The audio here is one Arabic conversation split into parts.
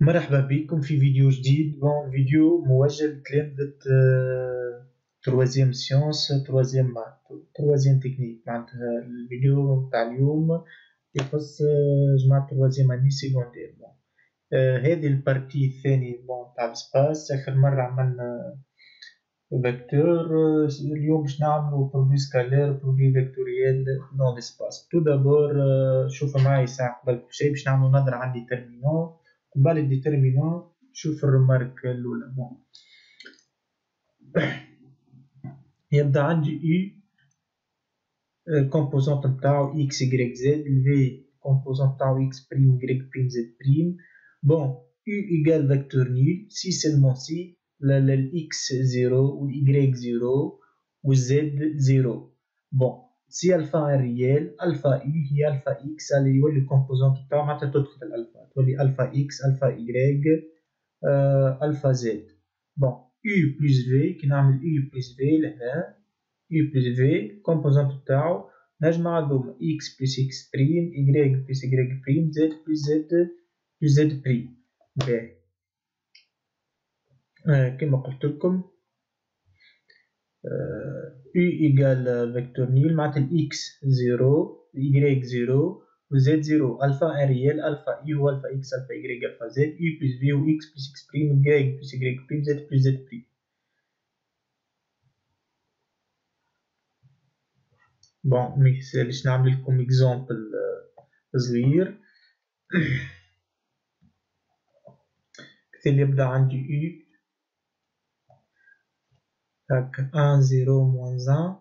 مرحبا بكم في فيديو جديد. bon فيديو موجه لتلامذة troisième sciences troisième maths troisième technique معناتها الفيديو تاع اليوم يخص جماعة troisième année secondaire bon هذه ال partie الثاني bon تاع l'espace آخر مرة عملنا vecteurs اليوم باش نعملو produit scalaire produit vectoriel dans l'espace tout d'abord شوفوا معايا ساعة قبل كل شيء باش نعملو نظرة على déterminant قبل ال déterminant شوف ال remarque الأولى. bon يبدأ عندي u ال composantes نتاعو x y z ال v composantes نتاعو x prime y prime z prime bon u égal vecteur nul si seulement si ال x zéro وال y zéro وال z zéro bon si alpha réel alpha u هي alpha x اللي يولي ال composantes نتاعو معناتها تدخل الالفا تولي alpha x alpha y alpha z bon u plus v كي نعمل u plus v لهنا u plus v composantes نتاعو نجمع هذوما x plus x prime y plus y prime z plus z plus z prime باهي كما قلت لكم u égal vecteur nul معناتها ال x zéro y zéro و z zéro alpha un réel alpha u هو alpha x alpha y alpha z u plus v و x plus x prime y plus y prime z plus z prime bon ميسالش نعمل لكم exemple صغير كثير يبدا عندي u هاك un zéro moins un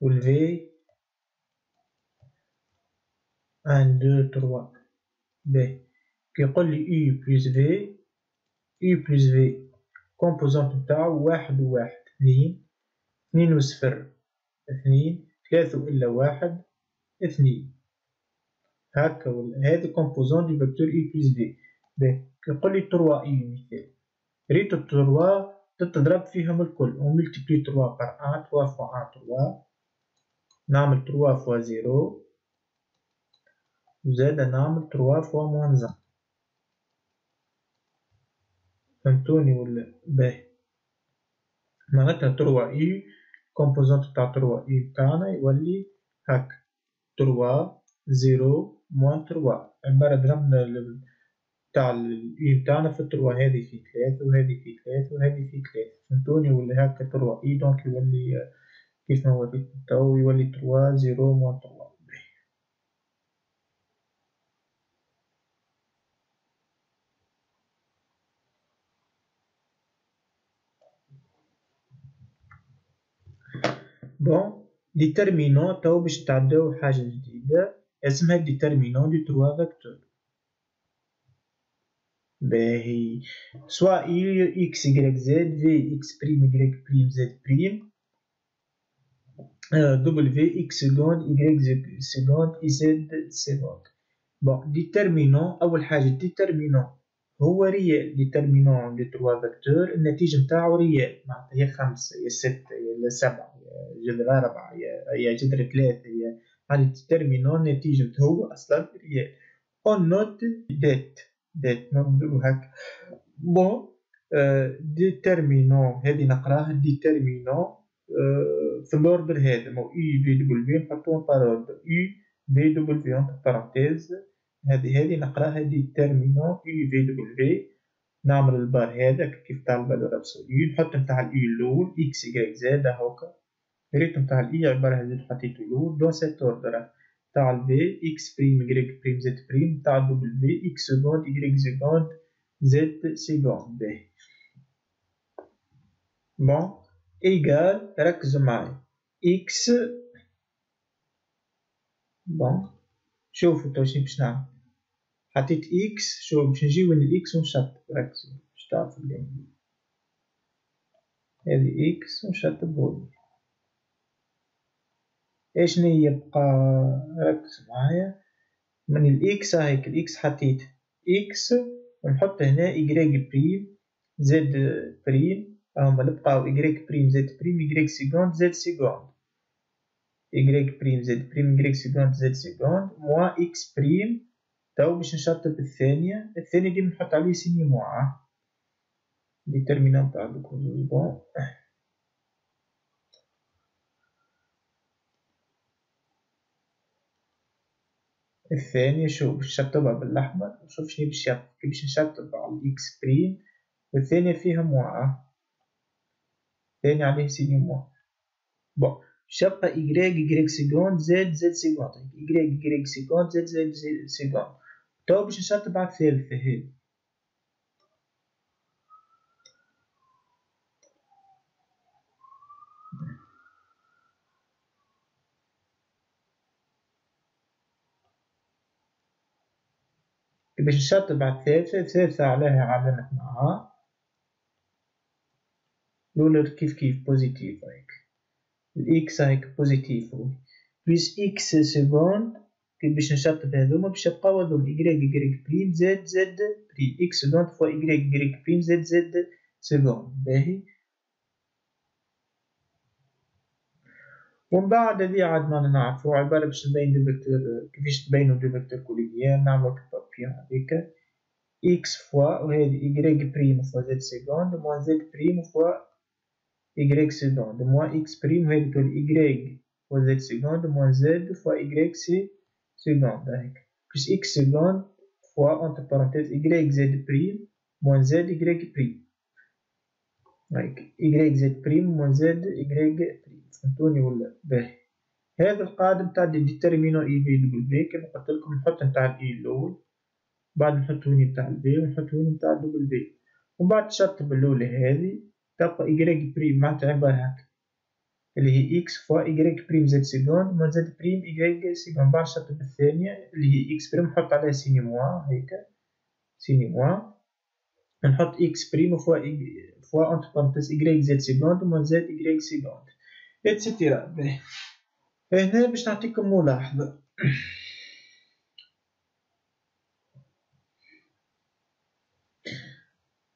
وال v un deux trois باهي كيقول لي u plus v u plus v composantes نتاعو واحد وواحد اثنين. اثنين وصفر. اثنين. ثلاثة إلا واحد. اثنين. هاكا ولا. هذا composantes du vecteur u plus v باهي كيقول لي trois u مثال. ريت ال trois تضرب فيهم الكل. on multiplie 3 par 1 3 fois 1 3 نعمل 3 fois 0 وزاد نعمل 3 fois moins 1 فهمتوني ولا؟ باهي معناتها 3 u composantes تاع 3 u تاعنا يولي هاكا 3 0 moins 3 عبارة ضربنا تاع ال u تاعنا في ال trois هذه في ثلاثة وهذه في ثلاثة وهذه في ثلاثة فهمتوني ولا هكا trois u donc يولي كيف ما وريت تو يولي trois zéro moins trois. bon déterminant تو باش نتعداو حاجة جديدة اسمها déterminant de trois vecteurs باهي soit x y z v x prime y prime z prime w x seconde y seconde z seconde bon déterminant أول حاجة déterminant هو réel. déterminant des trois vecteurs النتيجة نتاعو réel. معناتها يا خمسة يا ستة يا سبعة يا جذر أربعة يا جذر ثلاثة يا هذه ديترمينون نتيجة هو أصلا ريال. اون نوت ديت ديت نرجو هكا بون ديترمينون هذه نقراها ديترمينون في الاوردر هذا مو إي في دبليو نحطوهم بار اوردر إي في دبليو انت بارونتيز هذه هذه نقراها ديترمينون إي في دبليو. نعمل ال barre هذا كيف تاع ال valeur absolue نحط نتاع الإي الأول إكس يكريك زاد هاكا. ريت نتاع ال u عبارة هذه حطيتو الأول. dans cet ordre تاع ال V x prime y prime z prime تاع W x seconde y seconde z seconde باهي bon égal ركزوا معايا x bon شوفوا تو باش نعمل حطيت x شوف باش نجي وين ال x ونشطب ركزوا باش تعرفوا هذه x ونشطبهم إيش يبقى ركز معايا؟ من الاكس هيك الاكس حطيت إكس ونحط هنا y prime z prime هما اللي بقاو y prime z prime y seconde z seconde y prime z prime y seconde z seconde moins x prime تو باش نشطب الثانية. الثانية ديما نحط عليه signe moins déterminant تاع donc bon. الثانية شوف باش نشطبها بالأحمر وشوف شنو باش كي باش نشطب على ال x prime والثانية فيها موعة الثانية عليه سيني موعة بون شابة إيكغيك إيكغيك سيكوند زد زد سيكوند إيكغيك إيكغيك سيكوند زد زد سيكوند تو باش نشطب على الثالثة هذي باش نشطب على الثالثة الثالثة عليها علامة مع الأولى كيف كيف positif هيك. ال x هيك positif plus x seconde باش نشطب هذوما باش يبقاو هذوما. y y prime z z prime x seconde fois y y prime z z seconde باهي؟ ومن بعد هذه عاد ما نعرفو عبارة باش نبين deux vecteurs كيفاش تبينو deux vecteurs colinéaires نعملو بابيون هذيك إكس فوا وهذه y prime fois z seconde moins z prime fois y seconde moins x prime وهذيك ال y fois z seconde moins z fois y سي seconde هيك plus x seconde fois entre parenthèses y z prime moins z y prime هيك y z prime moins z prime فهمتوني ولا باهي هذا القاعدة نتاع déterminant U V W كيما قلت لكم نحط نتاع ال U الأول بعد نحط هوني نتاع ال V ونحط هوني نتاع W ومن بعد تشطب الأولى هذه تبقى y prime معناتها عبارة هكا اللي هي x fois y prime z seconde moins z prime y seconde. بعد نشطب الثانية اللي هي x prime نحط عليها signé moins هيكا signé moins نحط x prime fois fois entre parenthèses y z seconde moins z y seconde. et cetera هنا باش نعطيكم ملاحظة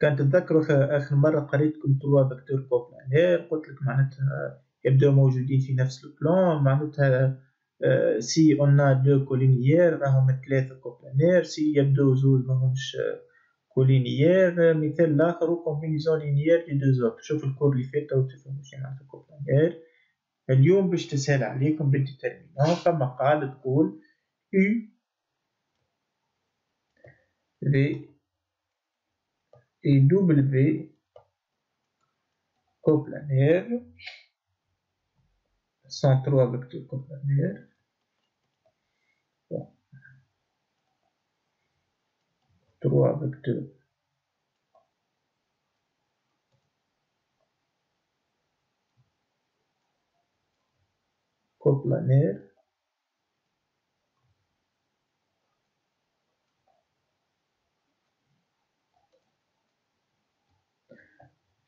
كان تتذكروا آخر مرة قريتكم تروا فيكتور كوبلانير قلت لك معناتها يبداو موجودين في نفس البلان معناتها سي أون دو كولينيير راهم ثلاثة كوبلانير سي يبدو زوز ماهمش كولينيير. مثال الآخر كومبينيزون لينيير لي دو زوت شوف الكور اللي فات تو تفهموا شنو معناتها كوبلانير اليوم باش تسهل عليكم بالديترمينون فما قاعدة تقول U V et W coplanaires sont trois vecteurs coplanaires. Bon. Trois vecteurs coplanaire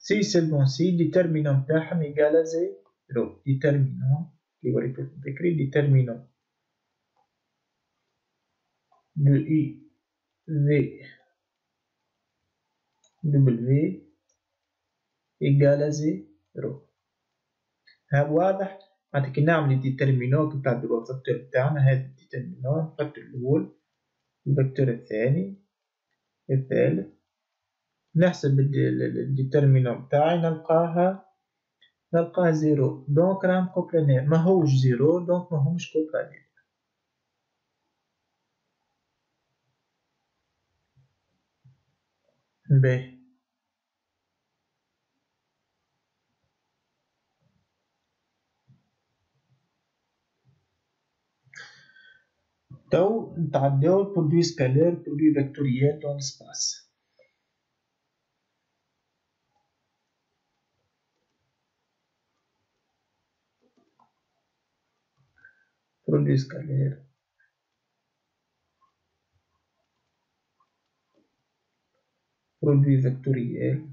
si seulement si déterminant نتاعهم égale à zéro déterminant كي وريتكم بكري déterminant de U V W égale à zéro ها واضح بعد كي نعمل déterminant نتاع ال vecteur بتاعنا هذا ال déterminant ال vecteur الأول ال vecteur الثاني الثالث نحسب ال déterminant بتاعي نلقاها نلقاها zéro donc راهم coplanaires ماهوش zéro donc ماهمش coplanaires باهي تو نتعداو produit scalaire produit vectoriel dans l'espace produit scalaire produit vectoriel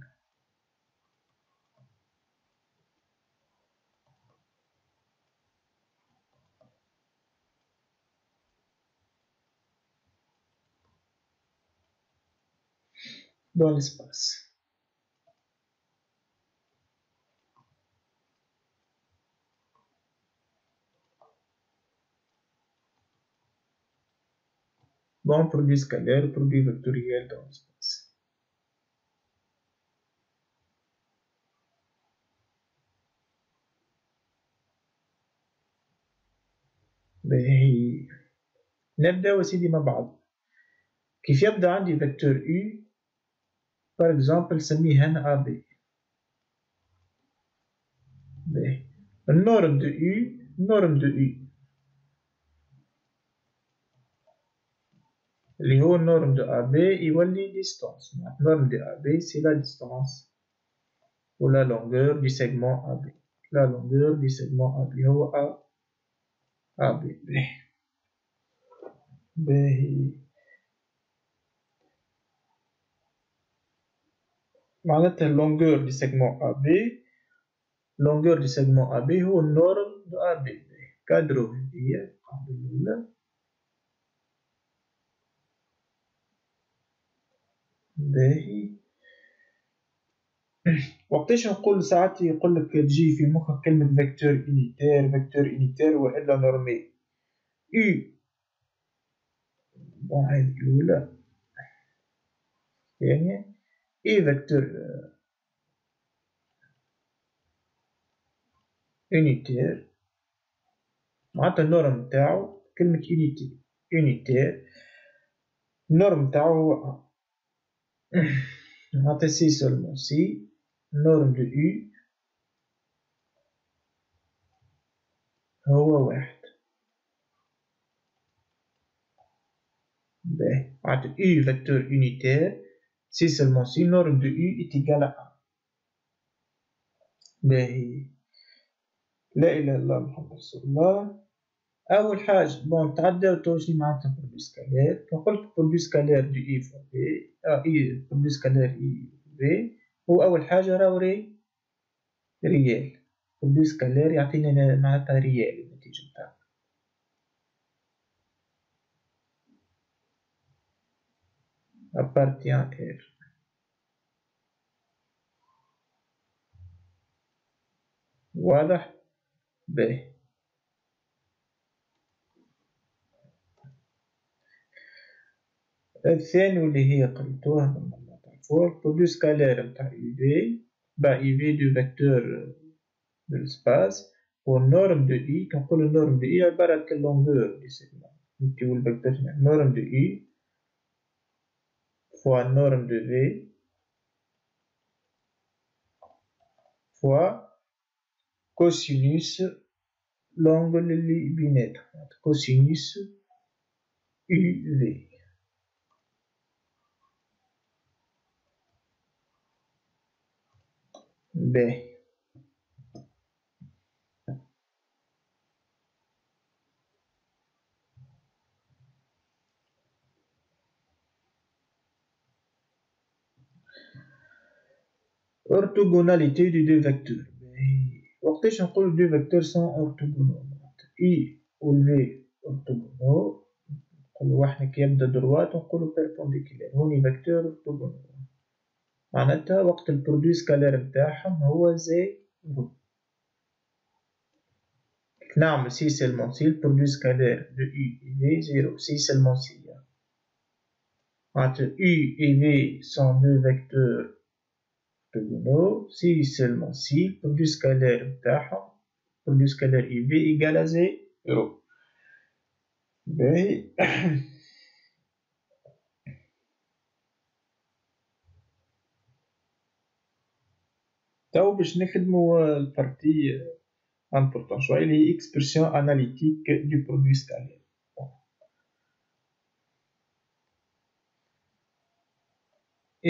dans l'espace. Bon, produit scalaire, produit vectoriel dans l'espace. باهي نبداو سيدي مع بعض كيف يبدا عندي vecteur U par exemple نسميه هنا AB باهي ال norme de U ال norme de U. اللي هو ال norme de AB يولي distance ال norme de AB c'est la distance ولا longueur du segment AB la longueur du segment AB هو A AB باهي باهي معناتها longueur du segment AB longueur du segment AB هو ال norme de AB كادرو هي القاعدة الأولى. باهي. وقتاش نقول ساعات يقول لك تجي في مخك كلمة vecteur unitaire vecteur unitaire وإلا normé bon هذه الأولى. يعني U vecteur unitaire معناتها ال norme نتاعو كلمة unité unitaire ال norme نتاعو هو معناتها si seulement si ال norme de U هو واحد. باهي. معناتها U vecteur unitaire si seulement si norme de U est égale à 1 باهي لا إله إلا الله محمد رسول الله أول حاجة bon تعداو تو شنو معناتها produit scalaire produit scalaire de U fois V آه U produit scalaire U V هو أول حاجة راهو réel ريال برودوي سكالير يعطينا معناتها ريال النتيجة نتاعو appartient R. واضح؟ باهي الثاني واللي هي قريتوها من تعرفوه produit scalaire نتاع U V با U V deux vecteurs de l'espace وال norme de U كنقولو ال norme de U عبارة على ال longueur du segment نمشيو ال vecteur ال norme de U fois norme de V fois cosinus l'angle linéaire, cosinus UV. B. Ben, orthogonalité de deux vecteurs. وقتاش نقول deux vecteurs sont orthogonaux U و V orthogonaux نقولو واحد كي يبدا droites نقولو perpendiculaire. هوني vecteur orthogonaux معناتها وقت ال produit scalaire نتاعهم هو zéro نعمل si seulement si ال produit scalaire de U et V zéro si seulement si معناتها U et V sont deux vecteurs orthogonaux si seulement si produit scalaire نتاعهم produit scalaire IV égale à zéro باهي تو باش نخدمو البارتي امبورطون شوية اللي هي اكسبرسيون اناليتيك دو برودوي سكالير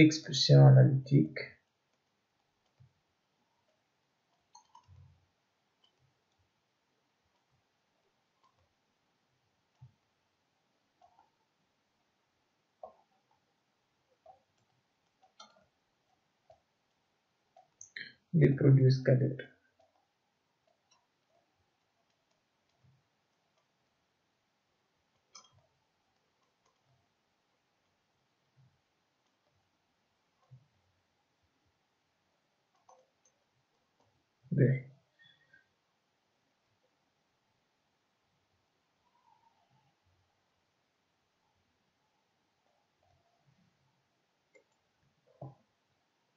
expression analytique reproduce cadet there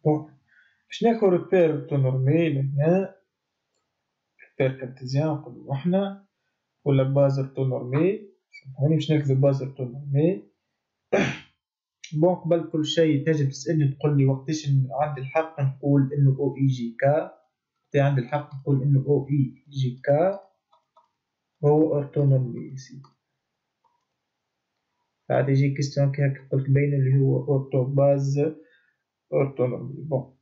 Four. باش ناخو repère orthonormé لهنا repère cartésien نقولو إحنا ولا base orthonormée هاني باش ناخدو base orthonormée bon قبل كل شيء تنجم تسألني تقول لي وقتاش عندي الحق نقول إنه O i j k عندي الحق نقول إنه O i j k هو orthonormé سيدي بعد يجي question كي هاك قلت بين اللي هو ortho base orthonormée bon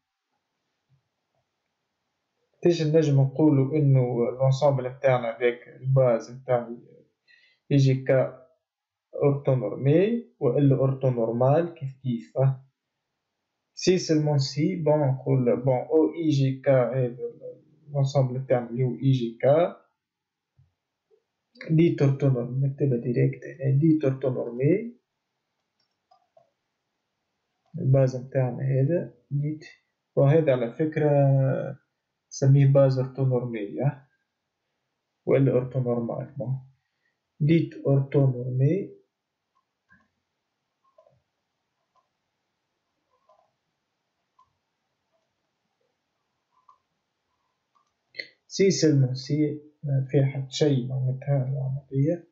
تيجي نجم نقولو إنو l'ensemble نتاعنا هذاك ال base نتاع i j k orthonormé وإلا orthonormal كيف كيف si seulement si bon نقول bon O i j k l'ensemble تاعنا اللي هو i j k dite orthonormée نكتبها directe dite orthonormée ال base نتاعنا هذا dite وهذا على فكرة نسميه base orthonormée ولا orthonormale bon dite orthonormée si seulement si ما فيها حد شي معناتها العملية.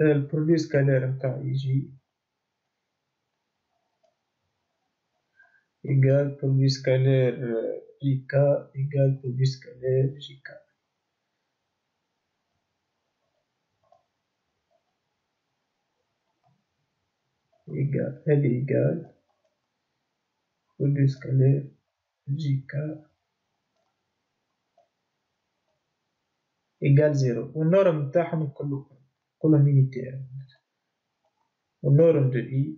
ال produit scalaire نتاع i j scalaire i k égal produit scalaire j k égal هذه égal produit scalaire j k égal zéro وال norme نتاعهم كلهم كلهم unitaires وال norme de i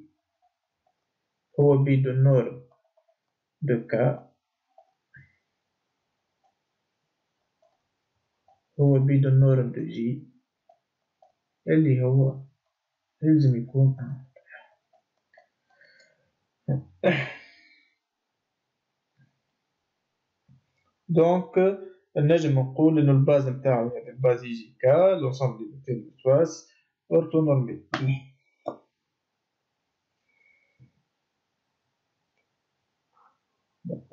هو بيدو ال norme de k هو بيدو ال norme de j اللي هو يلزم يكون donc نجم نقول انو ال base نتاعو هذا ال base i j k l'ensemble دي ميتين orthonormé.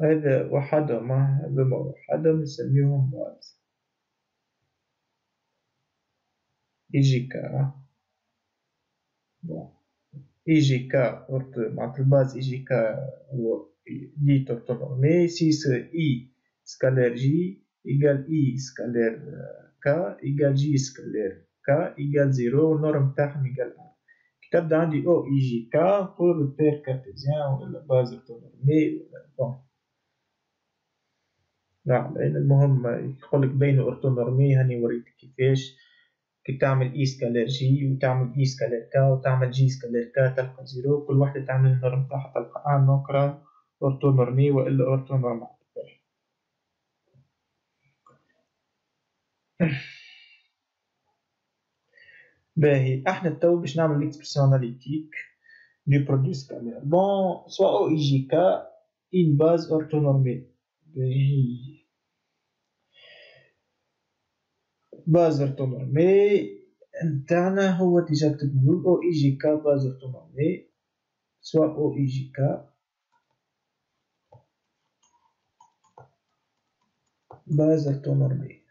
هذا وحدهم هذوما وحدهم نسميهم base i j k i j k معناتها ال base i j k هو dite orthonormée si i scalaire j égal i scalaire k égal j scalaire k égal zéro وال norme تاعهم égal un كتبدا عندي O i j k نقول repère cartésien ولا base orthonormée ولا bon نعم لأن المهم يقولك بين orthonormé هاني وريتك كيفاش كي تعمل i scalaire j وتعمل i scalaire k وتعمل j scalaire k تلقى zéro كل واحدة تعمل ال norme تاعها تلقى un نقرا orthonormé وإلا orthonormal. باهي إحنا تو باش نعمل l'expression analytique de produit scalaire bon soit O i j k une base orthonormée باهي base orthonormée نتاعنا هو déjà كتبنو O i j k base orthonormée soit O i j k base orthonormée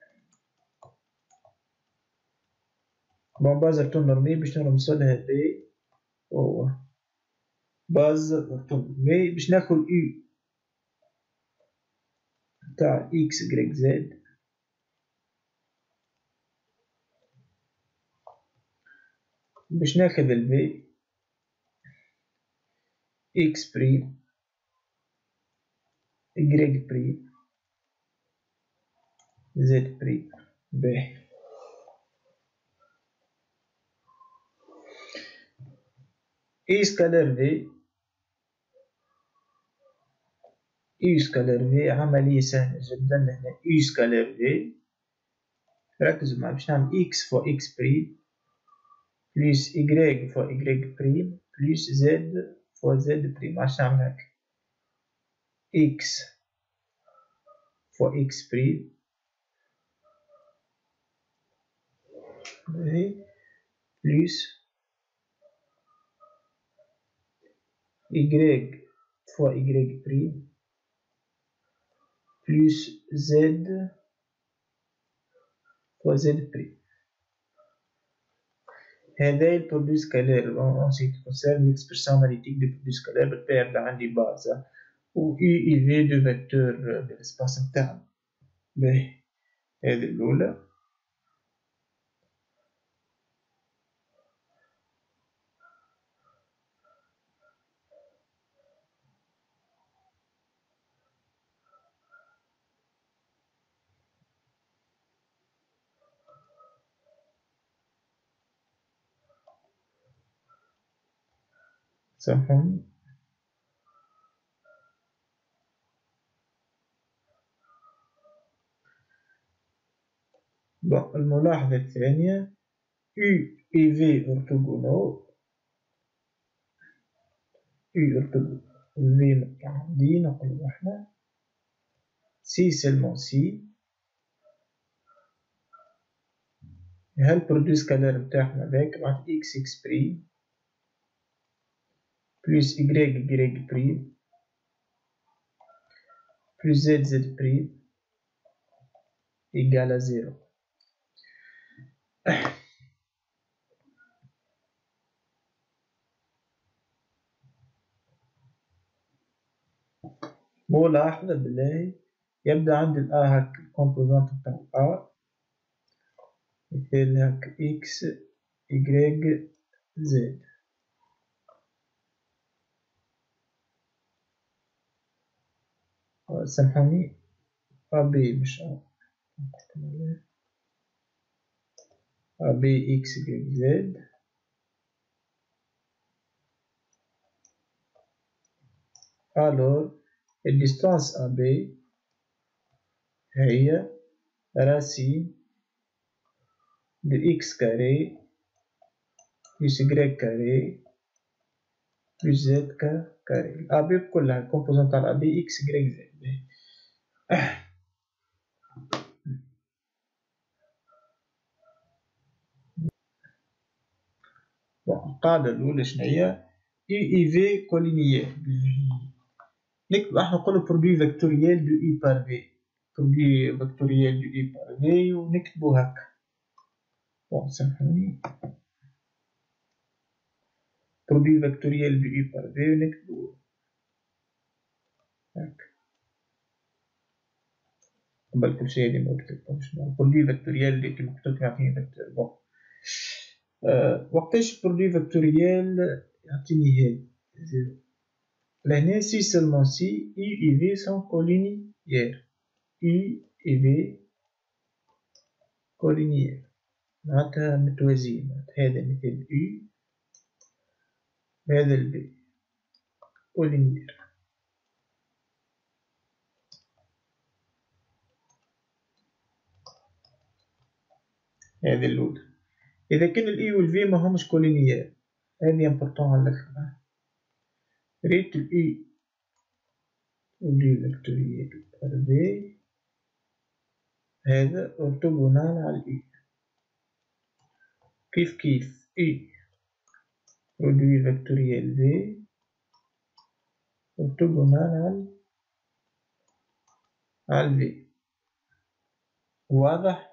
bon base orthonormée باش نرمسولها B هو. باز اورتونورمي باش ناخد يو تاع إكس يكريك زد باش ناخد البي إكس بريم يكريك بريم زد بريم باهي U scalaire V U scalaire V عملية سهلة جدا هنا اي سكالير في ركزوا معي باش نعمل x fois x prime plus y fois y prime plus z fois z prime عشان نعمل هكا x fois x prime plus y fois y prime. Plus z fois z prime هذا ال produit scalaire en ce qui concerne l'expression analytique de produit scalaire بالطبيعة يبدا عندي base و U et V deux vecteurs de l'espace نتاعنا باهي هذه الأولى سامحوني الملاحظة الثانية U et V orthogonaux U orthogonaux V متعامدين نقولو إحنا. si et seulement si. هل produit scalaire نتاعنا ذاك؟ بعد x x prime plus y, y prime, plus z, z prime, égale à 0. ملاحظة بالله يبدأ عندي الآ هك les composantes بتاع الآ مثال هك إكس إيكغيك زد سامحوني؟ أبي مش أبي إكس زد. alors الديستانس AB هي راسين de x carré plus y carré plus z carré. AB بكلها les composantes تاع AB x y z? القاعدة الأولى شنهي u et v colinéaires نكتب إحنا نقولو produit vectoriel de u par v produit vectoriel de u par v ونكتبو هكا bon سامحوني produit vectoriel de u par v ونكتبو هكا قبل كل شيء اللي ما كتبتهمش produit vectoriel اللي كيما لكم يعطيني vecteur bon. أه وقتاش produit vectoriel يعطيني هاد zéro. لهنا si et seulement si u et v sont colinéaires u et v colinéaires معناتها متوازيين هذا مثل إي هذا ال v colinéaires هذه الأولى. إذا كان ال u وال v ما همش colinéaires هذه importante على الآخر ريت ال u produit vectoriel par v هذا orthogonal على ال u كيف كيف؟ u vectoriel v orthogonal على على الفي واضح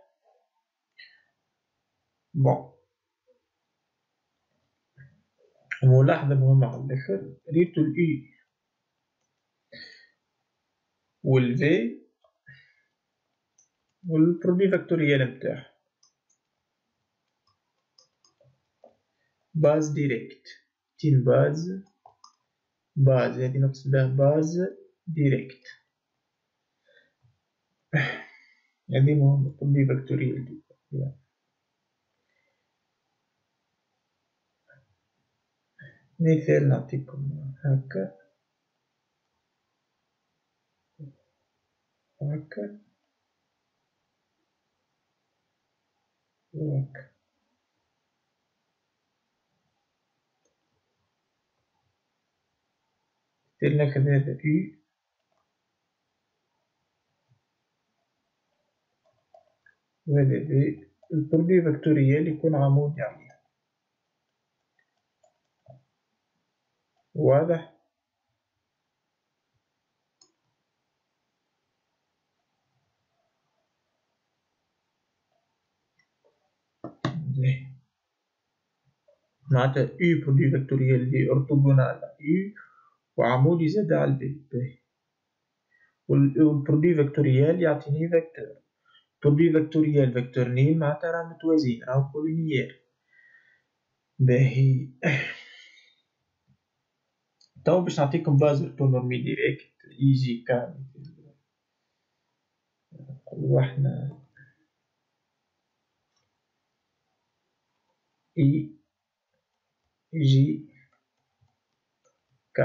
bon ملاحظة مهمة على الآخر ريتو ال u وال v وال produit vectoriel نتاعها base directe. تين base base هادي نقصد بها base directe. هادي مهمة produit vectoriel مثال نعطيكم هكا. هكا. وهكا. قلنا هذا إي وهذا بي البولي فكتوريال يكون عمود يعني. واضح؟ معناتها u produit vectoriel v orthogonal u وعمودي زاد على ال v وال produit vectoriel يعطيني vecteur produit vectoriel vecteur nul معناتها راه متوازيين راهو colinéaires باهي. تو باش نعطيكم باز نورمي ديريكت يجي كامل. وإحنا اي جي K.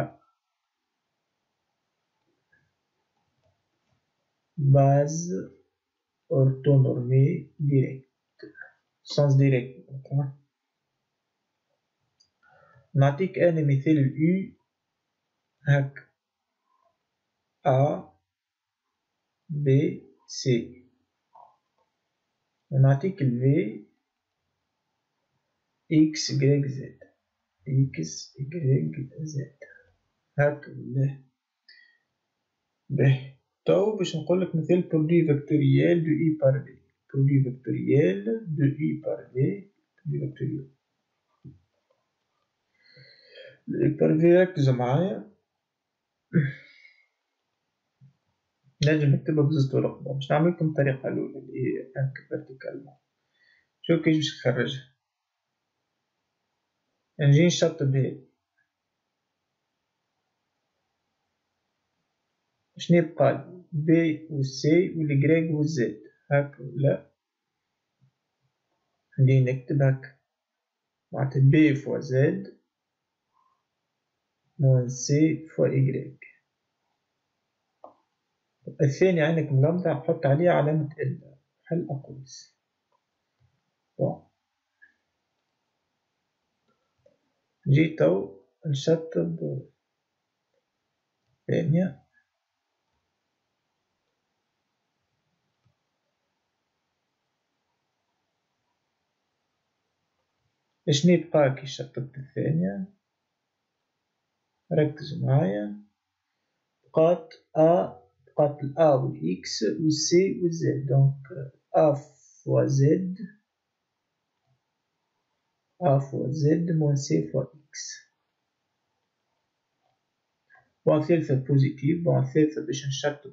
base orthonormée direct sens direct نعطيك أنا مثال U هك A B C ونعطيك ال V X Y Z X Y Z هاك بالله به تو باش نقولك مثال برودوي فيكتوريال دو اي بار في produit vectoriel de u par v produit vectoriel u par v ركزو معايا. نجم نكتبها بزوز طرق. باش نعملكم الطريقة الأولى اللي هي هاك verticalement شوف كيفاش باش نخرجها؟ نجي نشطب هادي شنو يبقى بي و سي و الكريك و زد هاك لا ندي نكتب هاك معناتها بي فوا زد موان سي فوا إكريك الثاني عندك مغمضة نحط عليه علامة ال حل أقوس نجي تو نشطب ثانية يبقى كي شطبت الثانية ركزوا معايا بقات أ بقات الأ والإكس والسي والزد دونك أ فوا زد a fois z moins c fois x bon ثالثة positive bon ثالثة باش نشطب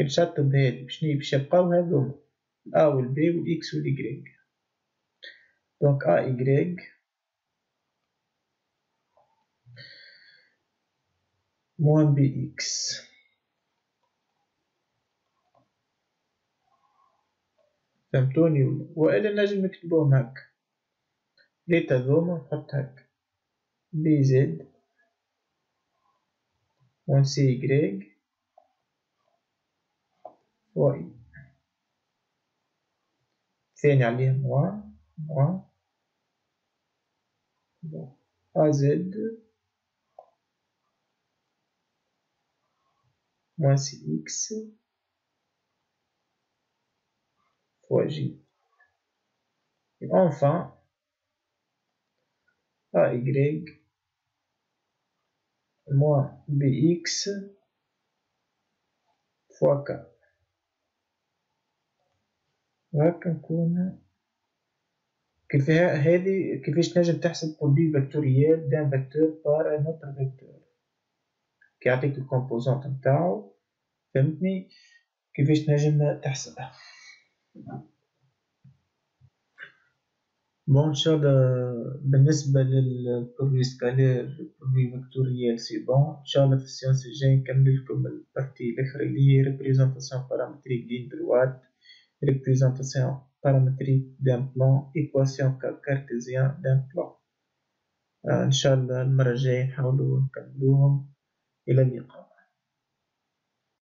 كنشطب هادي شنو باش يبقاو هاذوما الأ والبي والإكس والإكريك دونك أ إكريك موان بي إكس. فهمتوني وإلا نجم نكتبوهم هاك ليت هاذوما نحط هاك. بي زد. موان سي إكريك واي ثاني عليه موان موان أ زد موان سي إكس fois J. Et enfin, AY moins BX fois K. وهكا نكون كيف هذه كيفاش تنجم تحسب produit vectoriel d'un vecteur par un autre vecteur كيعطيك ال composantes نتاعو فهمتني؟ كيفاش تنجم تحسبها bon ان شاء الله بالنسبة لل produit scalaire ال produit vectoriel c'est bon ان شاء الله في ال séance الجاي نكمل لكم ال partie الأخرى اللي هي représentation paramétrique d'une droite représentation paramétrique d'un plan équation cartésien d'un plan إن شاء الله المرة الجاية نحاولوا نكملوهم إلى اللقاء